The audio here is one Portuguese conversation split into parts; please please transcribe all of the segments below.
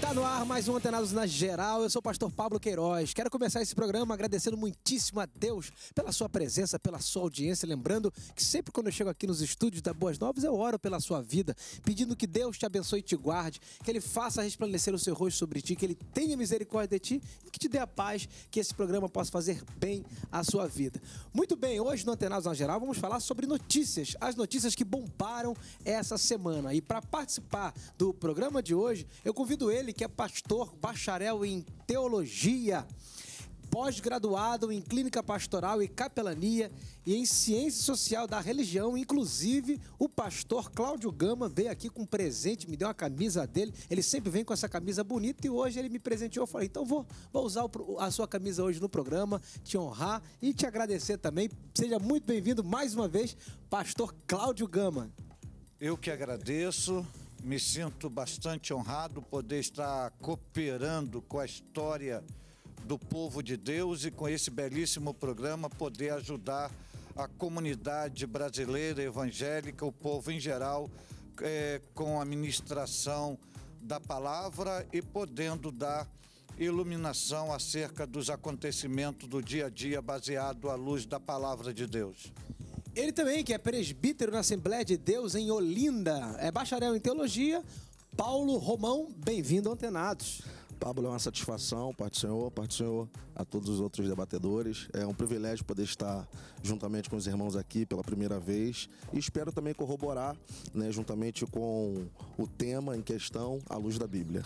Tá no ar mais um Antenados na Geral. Eu sou o pastor Pablo Queiroz. Quero começar esse programa agradecendo muitíssimo a Deus pela sua presença, pela sua audiência. Lembrando que sempre quando eu chego aqui nos estúdios da Boas Novas, eu oro pela sua vida, pedindo que Deus te abençoe e te guarde, que Ele faça resplandecer o seu rosto sobre ti, que Ele tenha misericórdia de ti e que te dê a paz, que esse programa possa fazer bem à sua vida. Muito bem, hoje no Antenados na Geral vamos falar sobre notícias, as notícias que bombaram essa semana. E para participar do programa de hoje, eu convido ele que é pastor, bacharel em teologia, pós-graduado em clínica pastoral e capelania e em ciência social da religião. Inclusive, o pastor Cláudio Gama veio aqui com um presente, me deu uma camisa dele. Ele sempre vem com essa camisa bonita e hoje ele me presenteou. Eu falei, então vou, vou usar a sua camisa hoje no programa, te honrar e te agradecer também. Seja muito bem-vindo mais uma vez, pastor Cláudio Gama. Eu que agradeço me sinto bastante honrado poder estar cooperando com a história do povo de Deus e com esse belíssimo programa poder ajudar a comunidade brasileira evangélica, o povo em geral, é, com a ministração da palavra e podendo dar iluminação acerca dos acontecimentos do dia a dia baseado à luz da palavra de Deus. Ele também, que é presbítero na Assembleia de Deus em Olinda, é bacharel em teologia. Paulo Romão, bem-vindo Antenados. Pablo, é uma satisfação, Pai do Senhor, Pai do Senhor, a todos os outros debatedores. É um privilégio poder estar juntamente com os irmãos aqui pela primeira vez e espero também corroborar, né, juntamente com o tema em questão, à luz da Bíblia.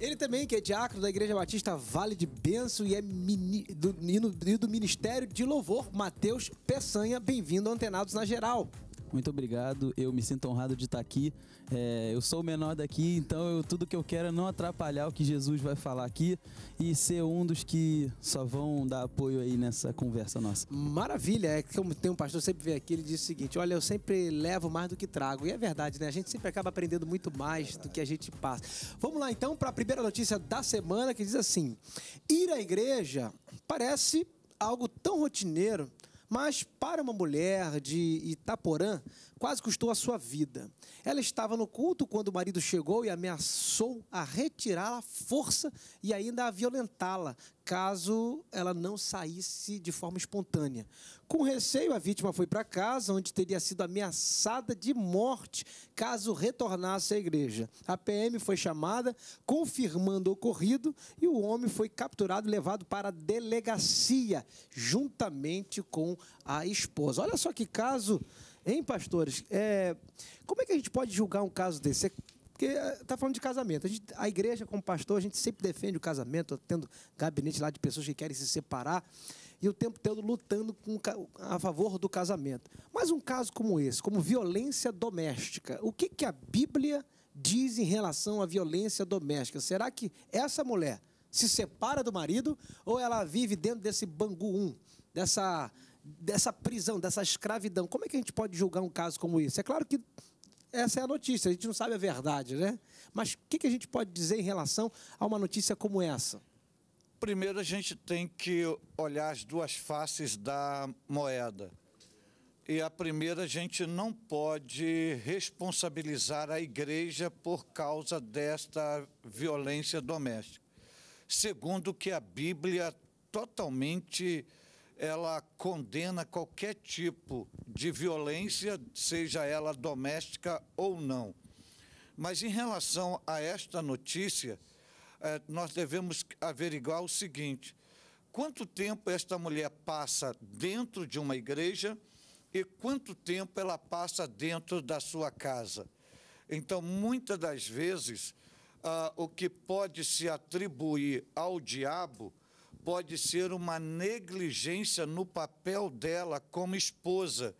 Ele também, que é diácono da Igreja Batista Vale de Benço e é mini, do, do Ministério de Louvor, Matheus Peçanha. Bem-vindo ao Antenados na Geral. Muito obrigado, eu me sinto honrado de estar aqui. É, eu sou o menor daqui, então eu, tudo que eu quero é não atrapalhar o que Jesus vai falar aqui e ser um dos que só vão dar apoio aí nessa conversa nossa. Maravilha, é como tem um pastor sempre vem aqui, ele diz o seguinte: olha, eu sempre levo mais do que trago. E é verdade, né? A gente sempre acaba aprendendo muito mais do que a gente passa. Vamos lá então para a primeira notícia da semana que diz assim: ir à igreja parece algo tão rotineiro mas para uma mulher de Itaporã, quase custou a sua vida. Ela estava no culto quando o marido chegou e ameaçou a retirá-la à força e ainda a violentá-la, caso ela não saísse de forma espontânea. Com receio, a vítima foi para casa, onde teria sido ameaçada de morte caso retornasse à igreja. A PM foi chamada, confirmando o ocorrido, e o homem foi capturado e levado para a delegacia, juntamente com a esposa. Olha só que caso Hein, pastores? É, como é que a gente pode julgar um caso desse? Porque está falando de casamento. A, gente, a, igreja, como pastor, a gente sempre defende o casamento, tendo gabinete lá de pessoas que querem se separar e o tempo todo lutando com, a favor do casamento. Mas um caso como esse, como violência doméstica, o que, que a Bíblia diz em relação à violência doméstica? Será que essa mulher se separa do marido ou ela vive dentro desse bangu 1, dessa dessa prisão, dessa escravidão. Como é que a gente pode julgar um caso como esse? É claro que essa é a notícia, a gente não sabe a verdade, né? Mas o que, a gente pode dizer em relação a uma notícia como essa? Primeiro, a gente tem que olhar as duas faces da moeda. E a primeira, a gente não pode responsabilizar a igreja por causa desta violência doméstica. Segundo, que a Bíblia totalmente ela condena qualquer tipo de violência, seja ela doméstica ou não. Mas em relação a esta notícia, eh, nós devemos averiguar o seguinte: quanto tempo esta mulher passa dentro de uma igreja e quanto tempo ela passa dentro da sua casa? Então, muitas das vezes, ah, o que pode se atribuir ao diabo pode ser uma negligência no papel dela como esposa.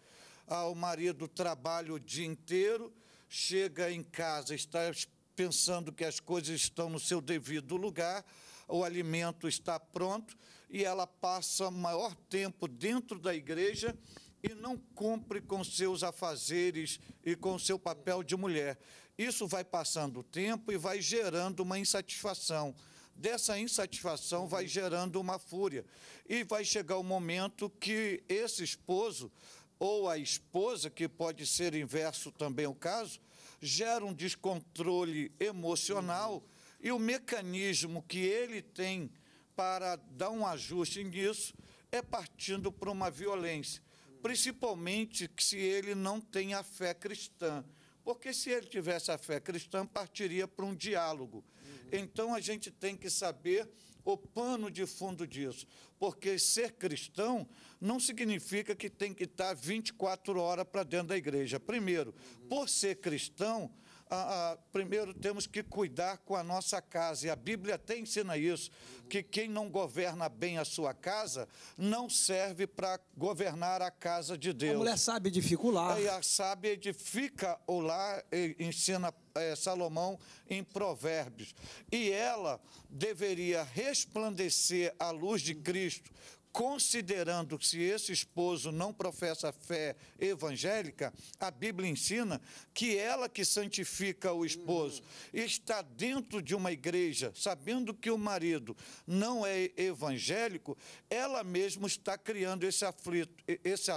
Ah, o marido trabalha o dia inteiro, chega em casa, está pensando que as coisas estão no seu devido lugar, o alimento está pronto e ela passa maior tempo dentro da igreja e não cumpre com seus afazeres e com seu papel de mulher. Isso vai passando o tempo e vai gerando uma insatisfação dessa insatisfação vai gerando uma fúria. E vai chegar o momento que esse esposo, ou a esposa, que pode ser inverso também o caso, gera um descontrole emocional E o mecanismo que ele tem para dar um ajuste nisso é partindo para uma violência, principalmente se ele não tem a fé cristã. Porque se ele tivesse a fé cristã, partiria para um diálogo. Então a gente tem que saber o pano de fundo disso. Porque ser cristão não significa que tem que estar 24 horas para dentro da igreja. Primeiro, por ser cristão, ah, ah, primeiro temos que cuidar com a nossa casa, e a Bíblia até ensina isso, que quem não governa bem a sua casa não serve para governar a casa de Deus. A mulher sabe edificar Aí a sabe edifica o lar, ensina é, Salomão em Provérbios. E ela deveria resplandecer a luz de Cristo considerando que se esse esposo não professa fé evangélica, a Bíblia ensina que ela que santifica o esposo está dentro de uma igreja, sabendo que o marido não é evangélico, ela mesma está criando esse aflito, esse,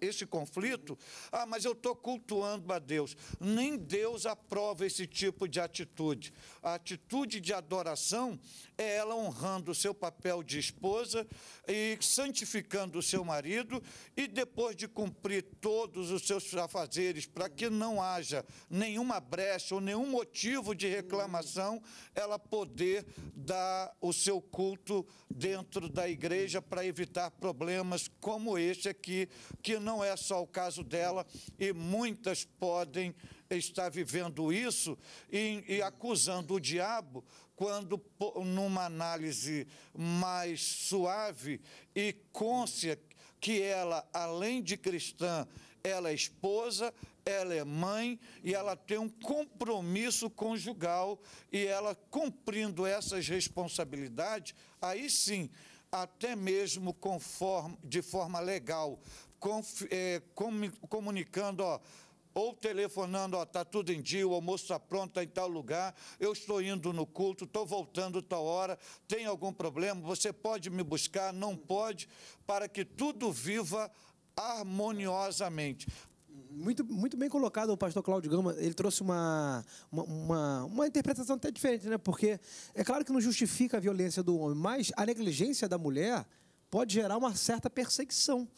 esse conflito. Ah, mas eu estou cultuando a Deus. Nem Deus aprova esse tipo de atitude. A atitude de adoração é ela honrando o seu papel de esposa e santificando o seu marido, e depois de cumprir todos os seus afazeres, para que não haja nenhuma brecha ou nenhum motivo de reclamação, ela poder dar o seu culto dentro da igreja para evitar problemas como este aqui, que não é só o caso dela, e muitas podem estar vivendo isso e, e acusando o diabo quando, numa análise mais suave e côncia que ela, além de cristã, ela é esposa, ela é mãe e ela tem um compromisso conjugal e ela cumprindo essas responsabilidades, aí sim, até mesmo conforme, de forma legal, é, comunicando, ó, ou telefonando, ó, tá tudo em dia, o almoço está pronto, está em tal lugar, eu estou indo no culto, estou voltando tal hora, tem algum problema, você pode me buscar, não pode, para que tudo viva harmoniosamente. Muito, muito bem colocado o pastor Cláudio Gama. Ele trouxe uma, uma, uma, uma, interpretação até diferente, né? Porque é claro que não justifica a violência do homem, mas a negligência da mulher pode gerar uma certa perseguição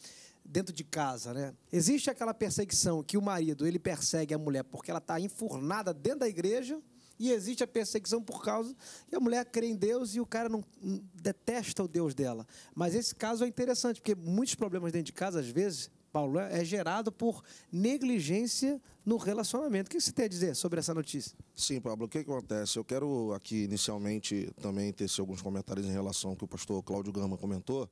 dentro de casa, né? Existe aquela perseguição que o marido ele persegue a mulher porque ela está enfurnada dentro da igreja e existe a perseguição por causa que a mulher crê em Deus e o cara não, não detesta o Deus dela. Mas esse caso é interessante porque muitos problemas dentro de casa às vezes Paulo, é, é gerado por negligência no relacionamento. O que você tem a dizer sobre essa notícia? Sim, Pablo, o que, acontece? Eu quero aqui inicialmente também ter alguns comentários em relação ao que o pastor Cláudio Gama comentou.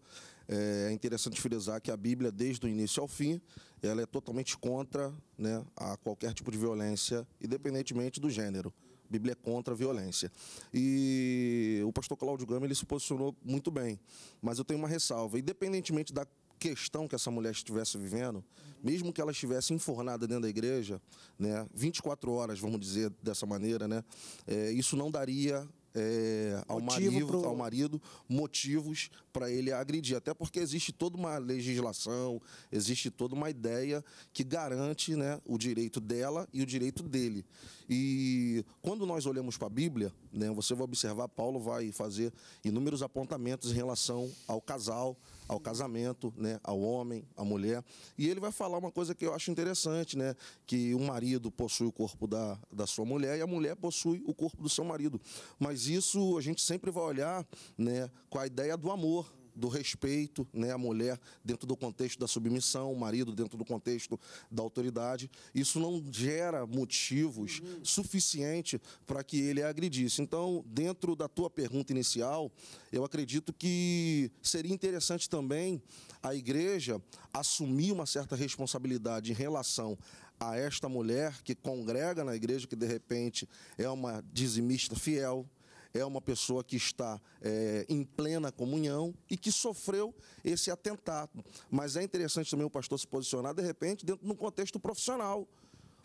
É, é interessante frisar que a Bíblia, desde o início ao fim, ela é totalmente contra né, a qualquer tipo de violência, independentemente do gênero. Bíblia é contra a violência. E o pastor Cláudio Gama ele se posicionou muito bem, mas eu tenho uma ressalva. Independentemente da questão que essa mulher estivesse vivendo, mesmo que ela estivesse enfornada dentro da igreja, né, 24 horas, vamos dizer dessa maneira, né, é, isso não daria é, ao, marido, pro... ao marido motivos para ele agredir. Até porque existe toda uma legislação, existe toda uma ideia que garante né, o direito dela e o direito dele. E quando nós olhamos para a Bíblia, né, você vai observar, Paulo vai fazer inúmeros apontamentos em relação ao casal, ao casamento, né, ao homem, à mulher. E ele vai falar uma coisa que eu acho interessante, né, que o marido possui o corpo da, da sua mulher e a mulher possui o corpo do seu marido. Mas isso a gente sempre vai olhar né, com a ideia do amor, do respeito, né, a mulher dentro do contexto da submissão, o marido dentro do contexto da autoridade. Isso não gera motivos uhum. suficiente para que ele agredisse. Então, dentro da tua pergunta inicial, eu acredito que seria interessante também a igreja assumir uma certa responsabilidade em relação a esta mulher que congrega na igreja, que de repente é uma dizimista fiel, é uma pessoa que está é, em plena comunhão e que sofreu esse atentado. Mas é interessante também o pastor se posicionar, de repente, dentro de um contexto profissional,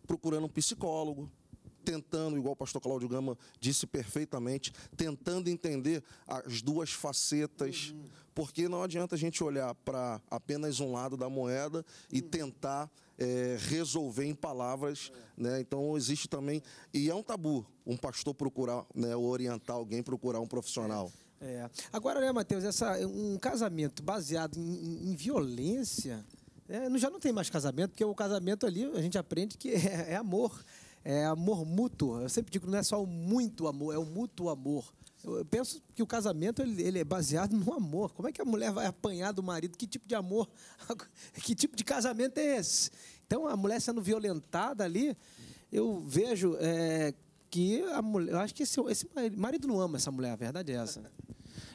procurando um psicólogo, tentando, igual o pastor Cláudio Gama disse perfeitamente, tentando entender as duas facetas, uhum. porque não adianta a gente olhar para apenas um lado da moeda e uhum. tentar é, resolver em palavras, é. né? Então existe também e é um tabu um pastor procurar, né, orientar alguém, procurar um profissional. É. é. Agora, né, Mateus, essa, um casamento baseado em, em violência, é, já não tem mais casamento, porque o casamento ali a gente aprende que é, é amor, é amor mútuo. Eu sempre digo, não é só o muito amor, é o mútuo amor. Eu penso que o casamento ele, ele, é baseado no amor. Como é que a mulher vai apanhar do marido? Que tipo de amor? Que tipo de casamento é esse? Então, a mulher sendo violentada ali, eu vejo é, que a mulher. Eu acho que esse, esse marido não ama essa mulher, a verdade é essa.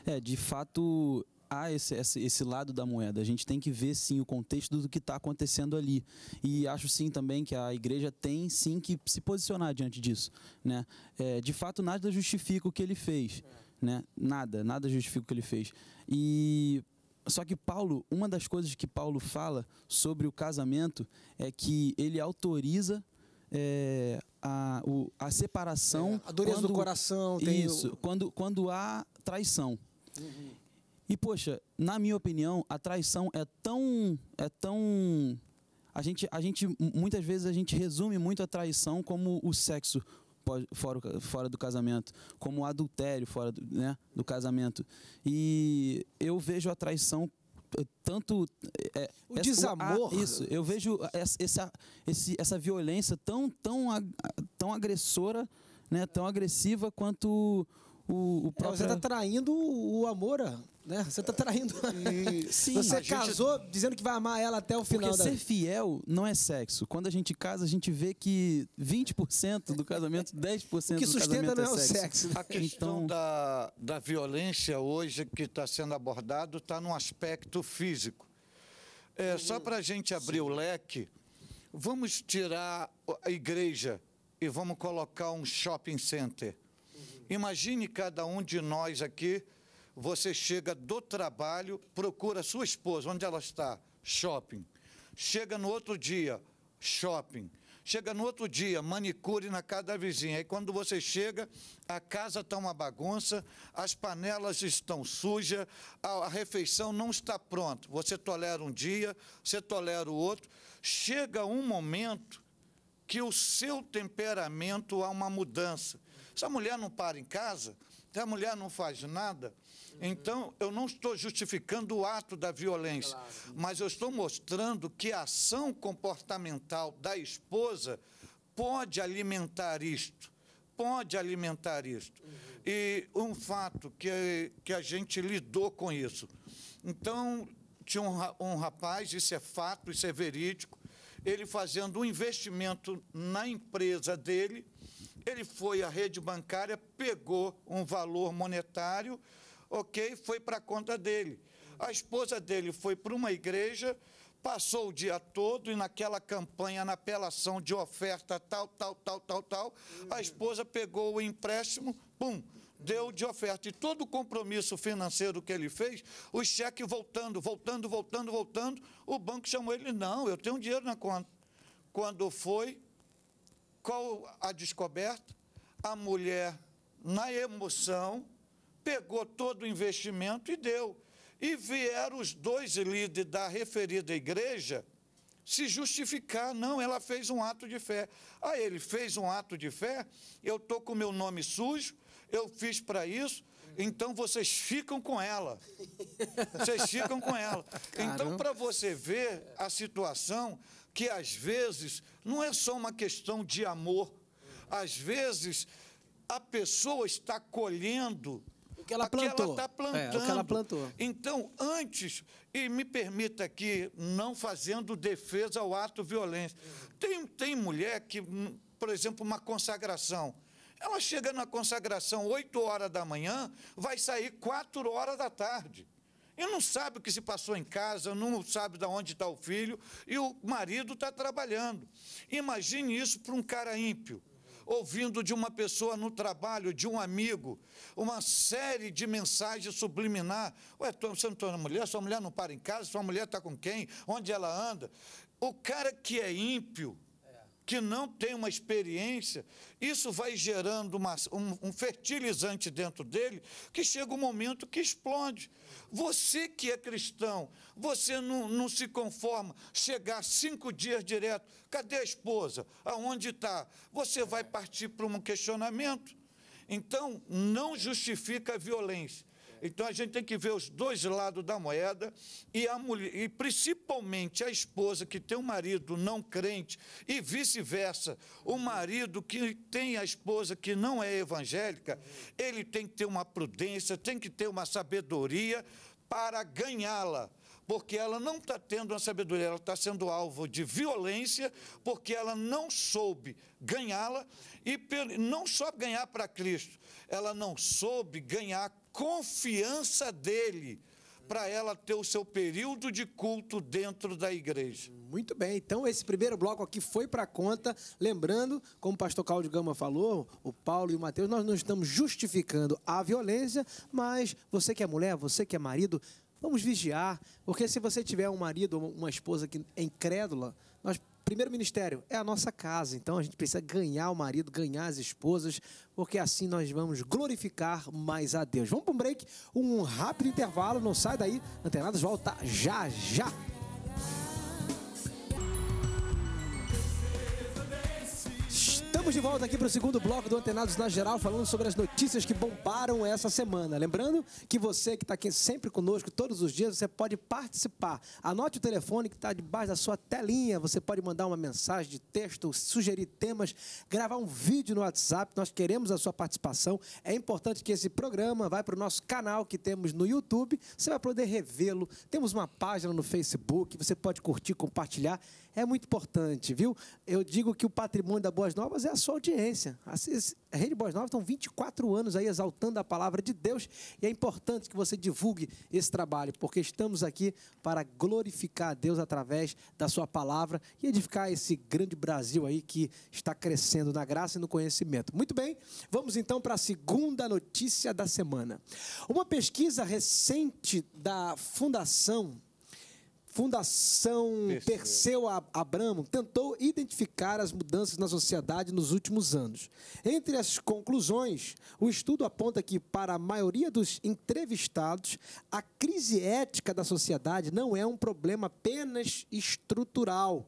É, de fato, há esse, esse, esse, lado da moeda. A gente tem que ver sim o contexto do que está acontecendo ali. E acho sim também que a igreja tem sim que se posicionar diante disso. Né? É, de fato, nada justifica o que ele fez. Né? Nada, nada justifica o que ele fez. E só que Paulo, uma das coisas que Paulo fala sobre o casamento é que ele autoriza é, a, o, a separação. É, a dureza quando, do coração. isso, o... quando, quando há traição. Uhum. E, poxa, na minha opinião, a traição é tão. É tão a gente, a gente, muitas vezes, a gente resume muito a traição como o sexo fora, fora do casamento, como o adultério fora do, né, do casamento. E eu vejo a traição tanto é, o essa, desamor a, isso eu vejo essa, essa, essa violência tão tão tão agressora né tão agressiva quanto o, o próprio... É, você está traindo o amor né? Você está traindo. E, sim, você casou gente... dizendo que vai amar ela até o final. Porque da... ser fiel não é sexo. Quando a gente casa, a gente vê que 20% do casamento, 10% do casamento que sustenta não é, é o sexo. A questão então... da, da violência hoje que está sendo abordado está no aspecto físico. É, só para a gente abrir sim. o leque, vamos tirar a igreja e vamos colocar um shopping center. Imagine cada um de nós aqui você chega do trabalho, procura sua esposa, onde ela está? Shopping. Chega no outro dia, shopping. Chega no outro dia, manicure na casa da vizinha. Aí quando você chega, a casa está uma bagunça, as panelas estão sujas, a, a refeição não está pronta. Você tolera um dia, você tolera o outro. Chega um momento que o seu temperamento há uma mudança. Se a mulher não para em casa, se a mulher não faz nada, então, eu não estou justificando o ato da violência, claro. mas eu estou mostrando que a ação comportamental da esposa pode alimentar isto. Pode alimentar isto. Uhum. E um fato que, que a gente lidou com isso. Então, tinha um, um rapaz, isso é fato, isso é verídico, ele fazendo um investimento na empresa dele, ele foi à rede bancária, pegou um valor monetário, ok, foi para a conta dele. A esposa dele foi para uma igreja, passou o dia todo e naquela campanha, na apelação de oferta tal, tal, tal, tal, tal, a esposa pegou o empréstimo, pum, deu de oferta. E todo o compromisso financeiro que ele fez, o cheque voltando, voltando, voltando, voltando, o banco chamou ele, não, eu tenho dinheiro na conta. Quando foi, qual a descoberta? A mulher, na emoção, pegou todo o investimento e deu. E vieram os dois líderes da referida igreja se justificar. Não, ela fez um ato de fé. Ah, ele fez um ato de fé, eu estou com meu nome sujo, eu fiz para isso, então vocês ficam com ela. Vocês ficam com ela. Então, para você ver a situação, que às vezes não é só uma questão de amor, às vezes a pessoa está colhendo que ela plantou. Tá plantando. É, o que ela plantou. Então, antes, e me permita aqui, não fazendo defesa ao ato violento, tem, tem mulher que, por exemplo, uma consagração. Ela chega na consagração 8 horas da manhã, vai sair 4 horas da tarde. E não sabe o que se passou em casa, não sabe de onde está o filho, e o marido está trabalhando. Imagine isso para um cara ímpio ouvindo de uma pessoa no trabalho, de um amigo, uma série de mensagens subliminar. Ué, você não está na mulher, sua mulher não para em casa, sua mulher está com quem, onde ela anda. O cara que é ímpio, que não tem uma experiência, isso vai gerando uma, um, um, fertilizante dentro dele que chega um momento que explode. Você que é cristão, você não, não se conforma chegar cinco dias direto. Cadê a esposa? Aonde está? Você vai partir para um questionamento. Então, não justifica a violência. Então a gente tem que ver os dois lados da moeda e a mulher, e principalmente a esposa que tem um marido não crente e vice-versa, o marido que tem a esposa que não é evangélica, ele tem que ter uma prudência, tem que ter uma sabedoria para ganhá-la porque ela não está tendo uma sabedoria, ela está sendo alvo de violência, porque ela não soube ganhá-la, e não só ganhar para Cristo, ela não soube ganhar confiança dele para ela ter o seu período de culto dentro da igreja. Muito bem, então esse primeiro bloco aqui foi para conta. Lembrando, como o pastor Cláudio Gama falou, o Paulo e o Mateus, nós não estamos justificando a violência, mas você que é mulher, você que é marido, vamos vigiar, porque se você tiver um marido ou uma esposa que é incrédula, primeiro ministério é a nossa casa, então a gente precisa ganhar o marido, ganhar as esposas, porque assim nós vamos glorificar mais a Deus. Vamos para um break, um rápido intervalo, não sai daí, Antenados volta já já. Estamos de volta aqui para o segundo bloco do Antenados na Geral, falando sobre as notícias que bombaram essa semana. Lembrando que você que está aqui sempre conosco todos os dias, você pode participar. Anote o telefone que está debaixo da sua telinha. Você pode mandar uma mensagem de texto, sugerir temas, gravar um vídeo no WhatsApp. Nós queremos a sua participação. É importante que esse programa vá para o nosso canal que temos no YouTube. Você vai poder revê-lo. Temos uma página no Facebook. Você pode curtir, compartilhar é muito importante, viu? Eu digo que o patrimônio da Boas Novas é a sua audiência. A Rede Boas Novas estão 24 anos aí exaltando a palavra de Deus e é importante que você divulgue esse trabalho, porque estamos aqui para glorificar a Deus através da sua palavra e edificar esse grande Brasil aí que está crescendo na graça e no conhecimento. Muito bem, vamos então para a segunda notícia da semana. Uma pesquisa recente da Fundação Fundação Perseu Abramo tentou identificar as mudanças na sociedade nos últimos anos. Entre as conclusões, o estudo aponta que, para a maioria dos entrevistados, a crise ética da sociedade não é um problema apenas estrutural,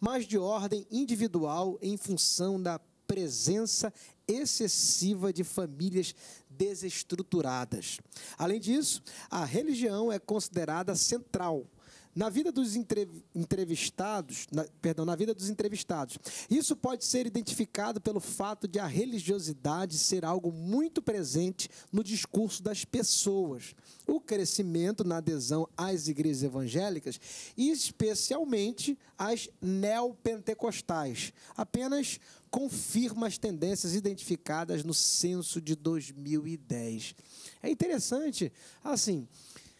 mas de ordem individual em função da presença excessiva de famílias desestruturadas. Além disso, a religião é considerada central na vida dos entrevistados, na, perdão, na vida dos entrevistados. Isso pode ser identificado pelo fato de a religiosidade ser algo muito presente no discurso das pessoas. O crescimento na adesão às igrejas evangélicas, especialmente as neopentecostais, apenas confirma as tendências identificadas no censo de 2010. É interessante, assim,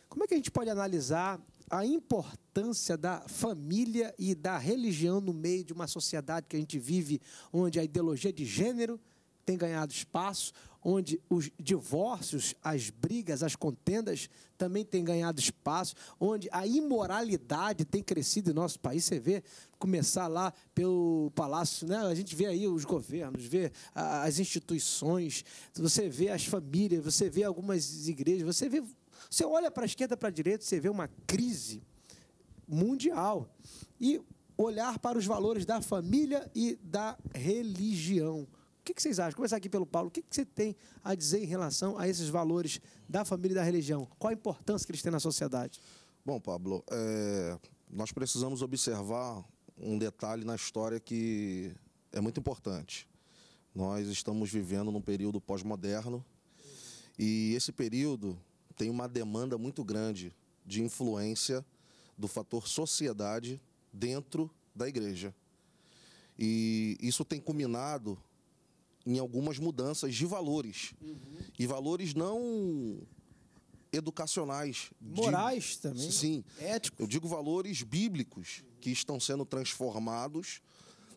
como é que a gente pode analisar a importância da família e da religião no meio de uma sociedade que a gente vive, onde a ideologia de gênero tem ganhado espaço, onde os divórcios, as brigas, as contendas também têm ganhado espaço, onde a imoralidade tem crescido em nosso país. Você vê começar lá pelo palácio, né? A gente vê aí os governos, vê as instituições, você vê as famílias, você vê algumas igrejas, você vê você olha para a esquerda, para a direita, você vê uma crise mundial. E olhar para os valores da família e da religião. O que, vocês acham? Começar aqui pelo Paulo. O que, você tem a dizer em relação a esses valores da família e da religião? Qual a importância que eles têm na sociedade? Bom, Pablo, é, nós precisamos observar um detalhe na história que é muito importante. Nós estamos vivendo num período pós-moderno e esse período tem uma demanda muito grande de influência do fator sociedade dentro da igreja. E isso tem culminado em algumas mudanças de valores. Uhum. E valores não educacionais. Morais de, também. Sim. Éticos. Eu digo valores bíblicos que estão sendo transformados,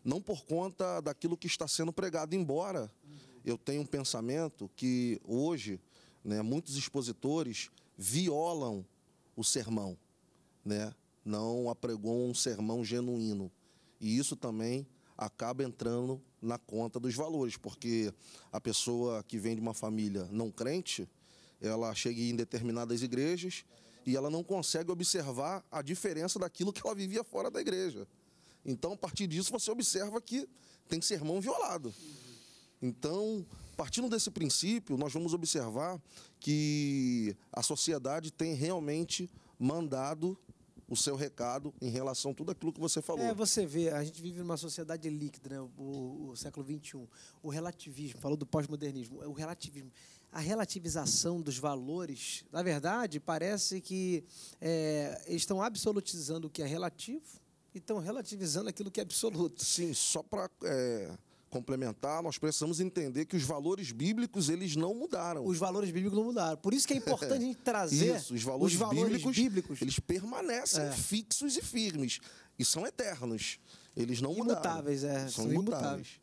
não por conta daquilo que está sendo pregado, embora uhum. eu tenha um pensamento que hoje né? Muitos expositores violam o sermão, né? não apregou um sermão genuíno. E isso também acaba entrando na conta dos valores, porque a pessoa que vem de uma família não crente, ela chega em determinadas igrejas e ela não consegue observar a diferença daquilo que ela vivia fora da igreja. Então, a partir disso, você observa que tem sermão violado. Então, partindo desse princípio, nós vamos observar que a sociedade tem realmente mandado o seu recado em relação a tudo aquilo que você falou. É, você vê, a gente vive numa sociedade líquida, né? o, o século XXI. O relativismo, falou do pós-modernismo, o relativismo. A relativização dos valores, na verdade, parece que é, eles estão absolutizando o que é relativo e estão relativizando aquilo que é absoluto. Sim, só para é, complementar, nós precisamos entender que os valores bíblicos eles não mudaram. Os valores bíblicos não mudaram. Por isso que é importante a gente trazer Isso, os valores, os valores bíblicos, bíblicos. eles permanecem É. fixos e firmes e são eternos. Eles não mudaram. Imutáveis, é, São, são imutáveis.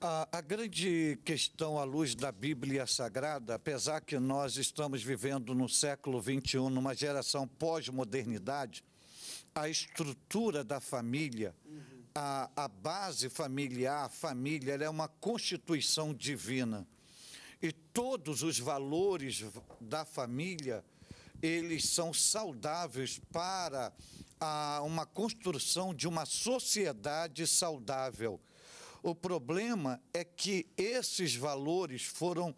A, a grande questão à luz da Bíblia Sagrada, apesar que nós estamos vivendo no século XXI, numa geração pós-modernidade, a estrutura da família, a, a base familiar, a família, é uma constituição divina. E todos os valores da família, eles são saudáveis para a, uma construção de uma sociedade saudável. O problema é que esses valores foram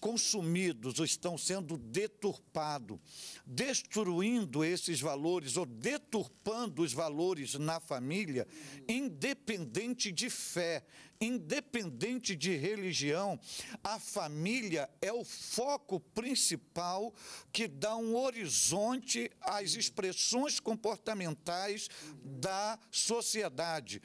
consumidos ou estão sendo deturpados, destruindo esses valores ou deturpando os valores na família, independente de fé, independente de religião, a família é o foco principal que dá um horizonte às expressões comportamentais da sociedade.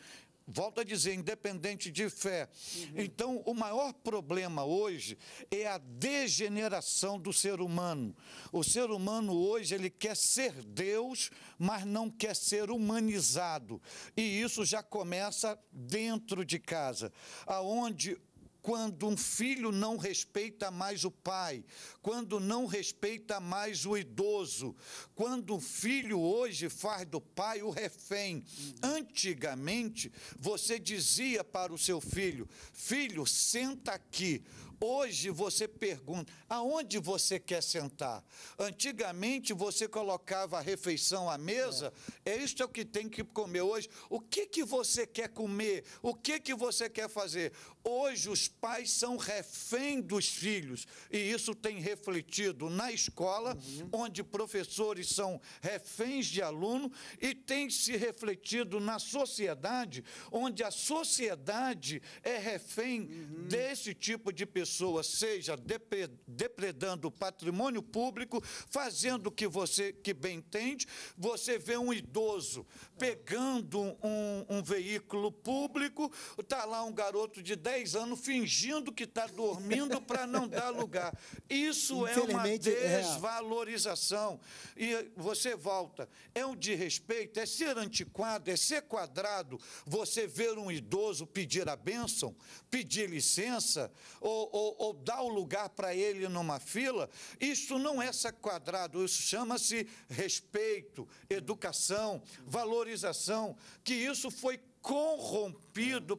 Volto a dizer, independente de fé. Então, o maior problema hoje é a degeneração do ser humano. O ser humano hoje, ele quer ser Deus, mas não quer ser humanizado. E isso já começa dentro de casa, aonde quando um filho não respeita mais o pai, quando não respeita mais o idoso, quando o filho hoje faz do pai o refém. Antigamente, você dizia para o seu filho: Filho, senta aqui. Hoje você pergunta: aonde você quer sentar? Antigamente você colocava a refeição à mesa, é, isto é o que tem que comer hoje. O que que você quer comer? O que que você quer fazer? Hoje os pais são refém dos filhos e isso tem refletido na escola, onde professores são reféns de aluno e tem se refletido na sociedade, onde a sociedade é refém desse tipo de pessoa, seja depre- depredando o patrimônio público, fazendo o que você que bem entende, você vê um idoso pegando um, um veículo público, está lá um garoto de 10 anos fingindo que está dormindo para não dar lugar. Isso é uma é. desvalorização. E você volta, é um desrespeito, é ser antiquado, é ser quadrado, você ver um idoso pedir a bênção, pedir licença, ou, ou, ou dar o lugar para ele numa fila, isso não é ser quadrado, isso chama-se respeito, educação, valorização, que isso foi corrompido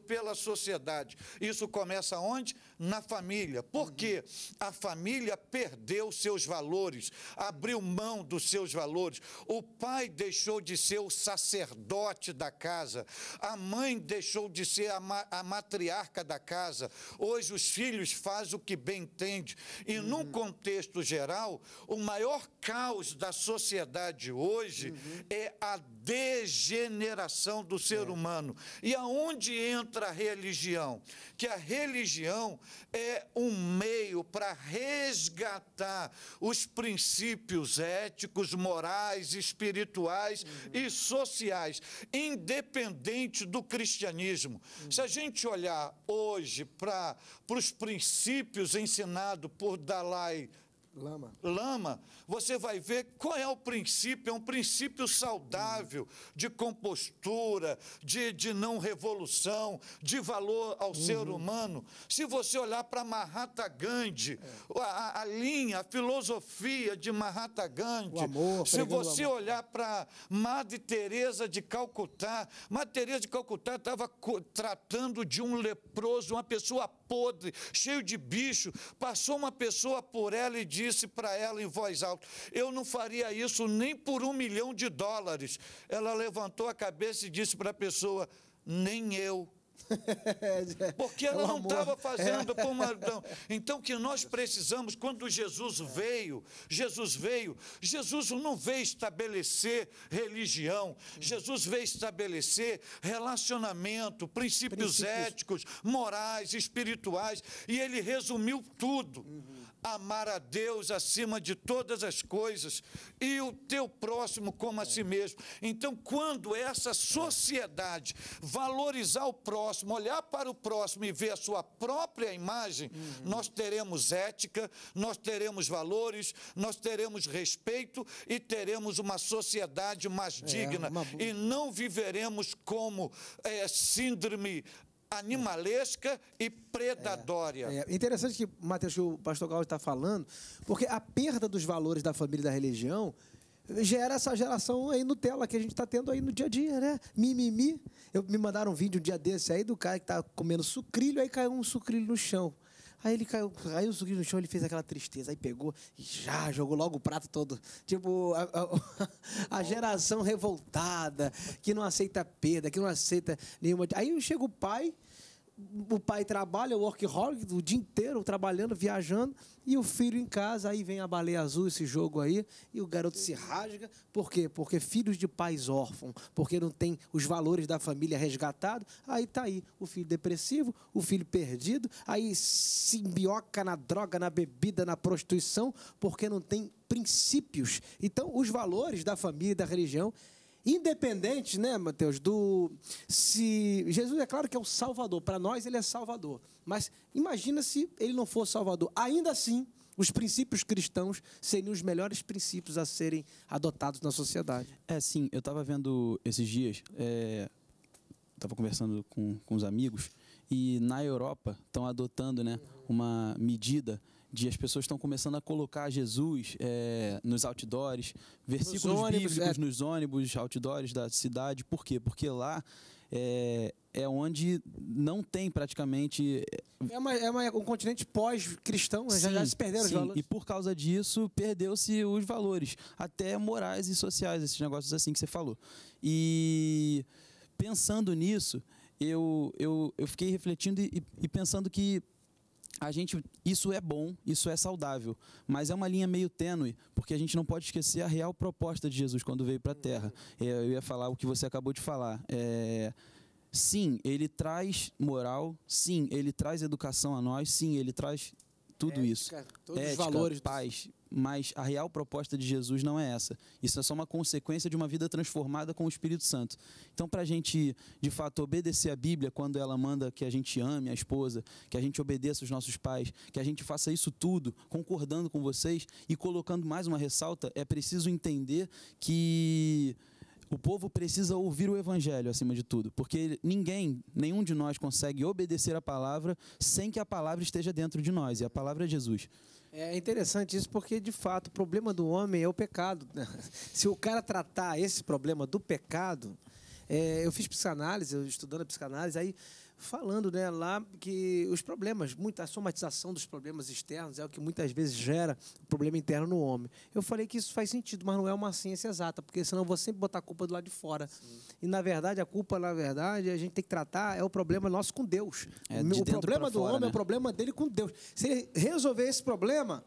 pela sociedade. Isso começa onde? Na família. Por quê? A família perdeu seus valores, abriu mão dos seus valores. O pai deixou de ser o sacerdote da casa, a mãe deixou de ser a, ma- a matriarca da casa. Hoje os filhos fazem o que bem entende. E num contexto geral, o maior caos da sociedade hoje é a degeneração do ser humano. E aonde entra a religião? Que a religião é um meio para resgatar os princípios éticos, morais, espirituais e sociais, independente do cristianismo. Se a gente olhar hoje para os princípios ensinados por Dalai Lama. lama, você vai ver qual é o princípio. É um princípio saudável de compostura, de, de não revolução, de valor ao ser Uhum. humano. Se você olhar para Mahatma Gandhi, É. a, a linha, a filosofia de Mahatma Gandhi, amor, se você olhar para Madre Teresa de Calcutá, Madre Teresa de Calcutá estava tratando de um leproso, uma pessoa podre, cheio de bicho. Passou uma pessoa por ela e disse para ela em voz alta: Eu não faria isso nem por um milhão de dólares. Ela levantou a cabeça e disse para a pessoa: Nem eu. Porque ela É o não estava fazendo por uma. não. Então, o que nós precisamos, quando Jesus veio, Jesus veio, Jesus não veio estabelecer religião, Jesus veio estabelecer relacionamento, princípios, Princípios. éticos, morais, espirituais, e ele resumiu tudo. Amar a Deus acima de todas as coisas e o teu próximo como a si mesmo. Então, quando essa sociedade valorizar o próximo, olhar para o próximo e ver a sua própria imagem, nós teremos ética, nós teremos valores, nós teremos respeito e teremos uma sociedade mais digna uma boa- e não viveremos como eh, síndrome animalesca e predatória. É interessante que, Matheus, que o pastor Gal está falando, porque a perda dos valores da família e da religião gera essa geração aí Nutella que a gente está tendo aí no dia a dia, né? Mimimi. Eu, me mandaram um vídeo um dia desse aí do cara que tá comendo sucrilho, aí caiu um sucrilho no chão. Aí ele caiu, caiu o sucrilho no chão, ele fez aquela tristeza, aí pegou e já jogou logo o prato todo. Tipo, a, a- a geração revoltada, que não aceita perda, que não aceita nenhuma. Aí chega o pai, o pai trabalha, o workaholic, o dia inteiro trabalhando, viajando, e o filho em casa, aí vem a baleia azul, esse jogo aí, e o garoto se rasga. Por quê? Porque filhos de pais órfãos, porque não tem os valores da família resgatados, aí tá aí o filho depressivo, o filho perdido, aí se embioca na droga, na bebida, na prostituição, porque não tem princípios. Então, os valores da família e da religião Independente, né, Mateus, do. Se. Jesus é claro que é o Salvador. Para nós, ele é Salvador. Mas imagina se ele não fosse Salvador. Ainda assim, os princípios cristãos seriam os melhores princípios a serem adotados na sociedade. É, sim, eu tava vendo esses dias, é, tava conversando com, com os amigos, e na Europa estão adotando né, uma medida de as pessoas estão começando a colocar Jesus é, nos outdoors, versículos ônibus, bíblicos é. nos ônibus, outdoors da cidade. Por quê? Porque lá é, é onde não tem praticamente É, uma- é uma- um continente pós-cristão, né? já, já se perderam os sim. valores. E por causa disso, perdeu-se os valores, até morais e sociais, esses negócios assim que você falou. E pensando nisso, eu, eu, eu fiquei refletindo e, e pensando que a gente isso é bom, isso é saudável, mas é uma linha meio tênue, porque a gente não pode esquecer a real proposta de Jesus quando veio para a Terra. É, Eu ia falar o que você acabou de falar. É, sim, ele traz moral, sim, ele traz educação a nós, sim, ele traz tudo isso. Ética, Todos os Ética, valores. paz, mas a real proposta de Jesus não é essa. Isso é só uma consequência de uma vida transformada com o Espírito Santo. Então, para a gente, de fato, obedecer a Bíblia quando ela manda que a gente ame a esposa, que a gente obedeça os nossos pais, que a gente faça isso tudo concordando com vocês e colocando mais uma ressalta, é preciso entender que o povo precisa ouvir o evangelho acima de tudo, porque ninguém, nenhum de nós consegue obedecer a palavra sem que a palavra esteja dentro de nós, e a palavra é Jesus. É interessante isso porque, de fato, o problema do homem é o pecado. né? Se o cara tratar esse problema do pecado, é, eu fiz psicanálise, eu estudando a psicanálise, aí falando né, lá que os problemas, muita a somatização dos problemas externos é o que muitas vezes gera o problema interno no homem. Eu falei que isso faz sentido, mas não é uma ciência exata, porque senão eu vou sempre botar a culpa do lado de fora. E na verdade, a culpa, na verdade, a gente tem que tratar é o problema nosso com Deus. É, o de o problema do fora, homem é né? o problema dele com Deus. Se ele resolver esse problema,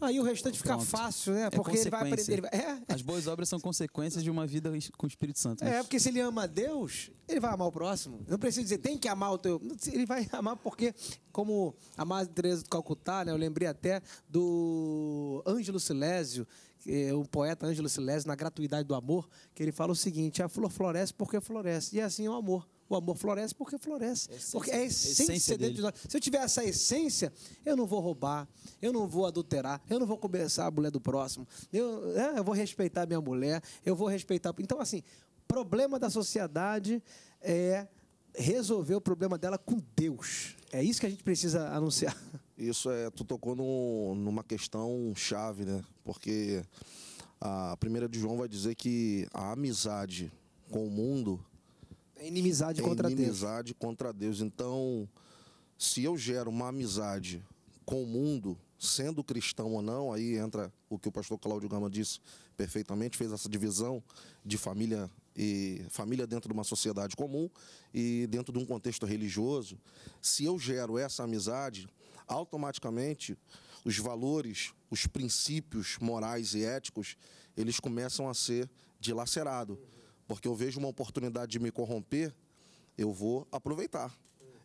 aí o restante fica Pronto. fácil, né? É Porque ele vai aprender. consequência. Ele vai, é, As boas obras são consequências de uma vida com o Espírito Santo. né? é, porque se ele ama Deus, ele vai amar o próximo. Não precisa dizer, tem que amar o teu. Ele vai amar porque, como a Madre Teresa do Calcutá, né, eu lembrei até do Ângelo Silésio, que é o poeta Ângelo Silésio, na gratuidade do amor, que ele fala o seguinte: a flor floresce porque floresce. E assim é o amor. O amor floresce porque floresce. Essência- porque é a essência, essência dentro de nós. Se eu tiver essa essência, eu não vou roubar, eu não vou adulterar, eu não vou começar a mulher do próximo, eu, é, eu vou respeitar minha mulher, eu vou respeitar. Então, assim, problema da sociedade é resolver o problema dela com Deus. É isso que a gente precisa anunciar. Isso é, tu tocou no- numa questão chave, né? Porque a primeira de João vai dizer que a amizade com o mundo É inimizade é contra Deus. inimizade contra Deus. Então, se eu gero uma amizade com o mundo, sendo cristão ou não, aí entra o que o pastor Cláudio Gama disse perfeitamente, fez essa divisão de família e família dentro de uma sociedade comum e dentro de um contexto religioso. Se eu gero essa amizade, automaticamente os valores, os princípios morais e éticos, eles começam a ser dilacerados. Porque eu vejo uma oportunidade de me corromper, eu vou aproveitar.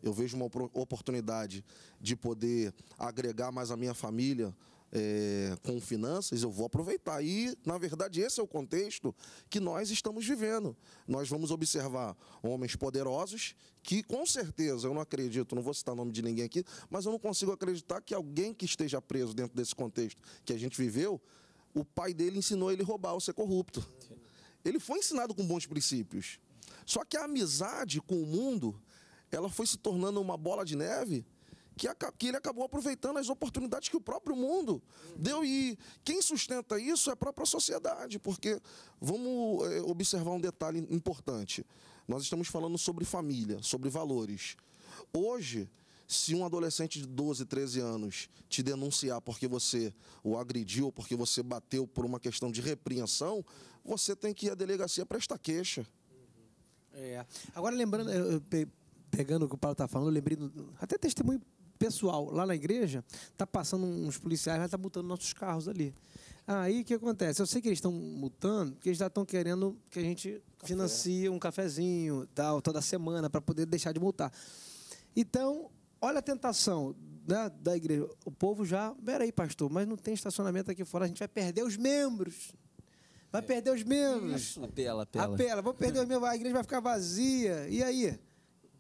Eu vejo uma opor- oportunidade de poder agregar mais a minha família eh, com finanças, eu vou aproveitar. E, na verdade, esse é o contexto que nós estamos vivendo. Nós vamos observar homens poderosos que, com certeza, eu não acredito, não vou citar o nome de ninguém aqui, mas eu não consigo acreditar que alguém que esteja preso dentro desse contexto que a gente viveu, o pai dele ensinou ele roubar ou ser corrupto. Ele foi ensinado com bons princípios. Só que a amizade com o mundo, ela foi se tornando uma bola de neve que, ele acabou aproveitando as oportunidades que o próprio mundo deu. E quem sustenta isso é a própria sociedade, porque vamos eh, observar um detalhe importante. Nós estamos falando sobre família, sobre valores. Hoje, se um adolescente de 12, 13 anos te denunciar porque você o agrediu, porque você bateu por uma questão de repreensão, você tem que ir à delegacia prestar queixa. É. Agora, lembrando, eu- eu pe- pegando o que o Paulo está falando, eu lembrei, do- até testemunho pessoal, lá na igreja, tá passando uns policiais, lá tá multando nossos carros ali. Aí o que acontece? Eu sei que eles estão multando, porque eles já estão querendo que a gente financie um cafezinho tal, toda semana para poder deixar de multar. Então, olha a tentação né, da igreja. O povo já, peraí, pastor, mas não tem estacionamento aqui fora, a gente vai perder os membros. Vai perder os membros. Apela, apela. Apela, vamos perder os membros, a igreja vai ficar vazia. E aí?